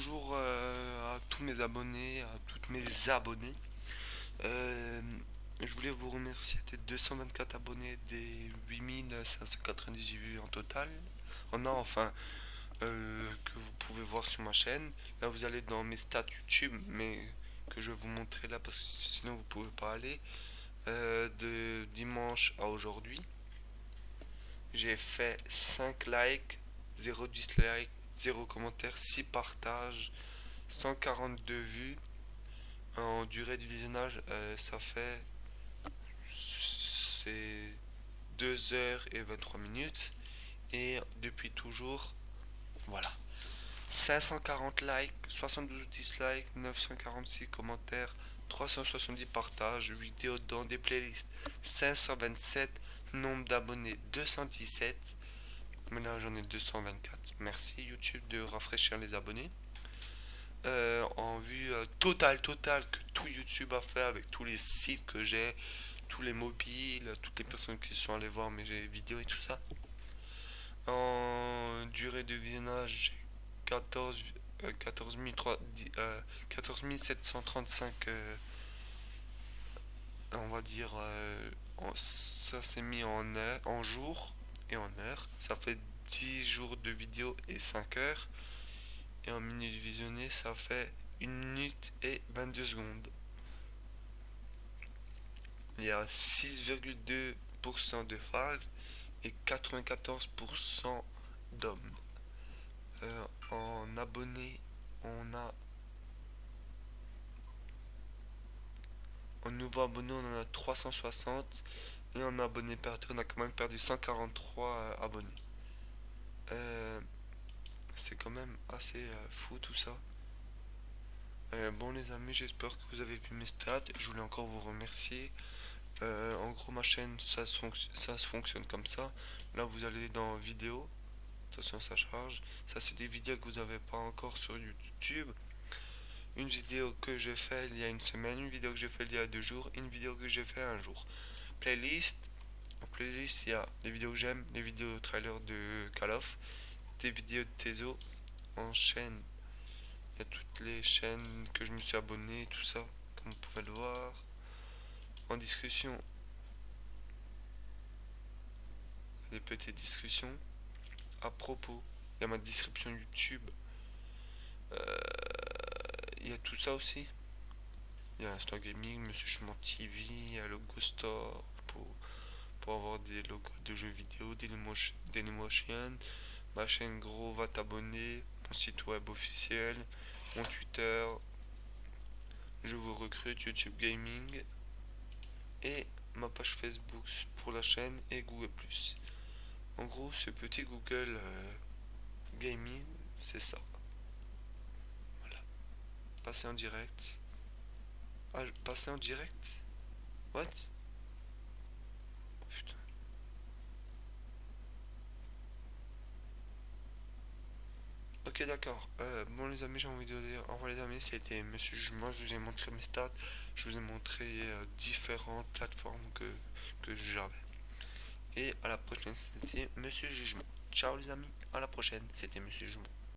bonjour euh, à tous mes abonnés, à toutes mes abonnés. Euh, je voulais vous remercier des 224 abonnés des 8598 vues en total. On a enfin euh, que vous pouvez voir sur ma chaîne. Là vous allez dans mes stats YouTube, mais que je vais vous montrer là parce que sinon vous pouvez pas aller. de dimanche à aujourd'hui, j'ai fait 5 likes, 0 dislikes 0 commentaires, 6 partages, 142 vues. En durée de visionnage, euh, ça fait c'est 2 heures et 23 minutes. Et depuis toujours, voilà. 540 likes, 72 dislikes, 946 commentaires, 370 partages, vidéos dans des playlists, 527, nombre d'abonnés 217, mais là j'en ai 224. Merci YouTube de rafraîchir les abonnés. Euh, en vue euh, totale, totale que tout YouTube a fait avec tous les sites que j'ai, tous les mobiles, toutes les personnes qui sont allées voir mes vidéos et tout ça. En durée de visionnage, 14, 14, 14 735, on va dire, ça s'est mis en, en jour en heure. Ça fait 10 jours de vidéo et 5 heures. Et en minutes visionnées, ça fait 1 minute et 22 secondes. Il y a 6,2% de femmes et 94% d'hommes. Euh, en abonnés, on a en nouveau abonnés, on en a 360 et en abonnés perdus, on a quand même perdu 143 euh, abonnés. Euh, c'est quand même assez euh, fou tout ça. bon les amis, j'espère que vous avez vu mes stats. Je voulais encore vous remercier. en gros, ma chaîne, ça se, ça se fonctionne comme ça. Là, vous allez dans vidéo. Attention, ça charge. Ça, c'est des vidéos que vous n'avez pas encore sur YouTube. Une vidéo que j'ai fait il y a une semaine, une vidéo que j'ai fait il y a deux jours, une vidéo que j'ai fait un jour playlist. En playlist, il y a les vidéos que j'aime, les vidéos trailer de Call of, des vidéos de Tezo. En chaîne, il y a toutes les chaînes que je me suis abonné, tout ça, comme vous pouvez le voir. En discussion, des petites discussions. À propos, il y a ma description YouTube. Euh, il y a tout ça aussi. Il y a Instant Gaming, Monsieur Chemin TV, il y a Logo Store pour, pour avoir des logos de jeux vidéo, Dailymotion, ma chaîne Gros va t'abonner, mon site web officiel, mon Twitter, je vous recrute YouTube Gaming et ma page Facebook pour la chaîne et Google+. En gros, ce petit Google euh, Gaming, c'est ça. Voilà. Passer en direct. Ah, passer en direct What? Ok d'accord. Euh, bon les amis j'ai envie de dire au revoir les amis c'était Monsieur Jugement, je vous ai montré mes stats, je vous ai montré euh, différentes plateformes que, que j'avais. Et à la prochaine c'était Monsieur Jugement. Ciao les amis, à la prochaine, c'était Monsieur Jugement.